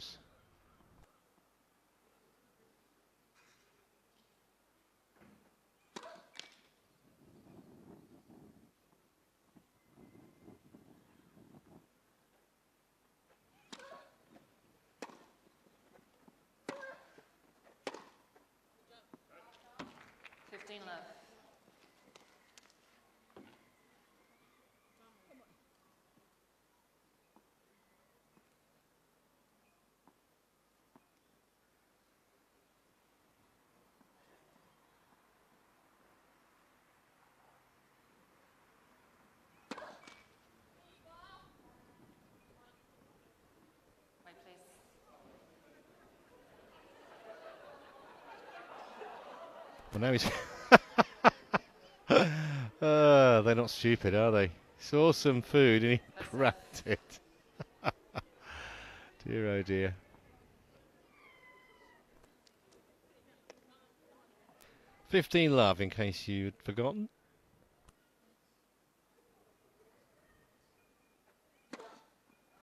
matches. Fifteen left. Well, now he's. uh, they're not stupid, are they? Saw some food and he grabbed it. dear, oh dear. Fifteen love, in case you'd forgotten.